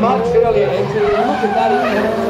much earlier actually. Look at that.